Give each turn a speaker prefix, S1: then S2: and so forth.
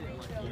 S1: Thank you.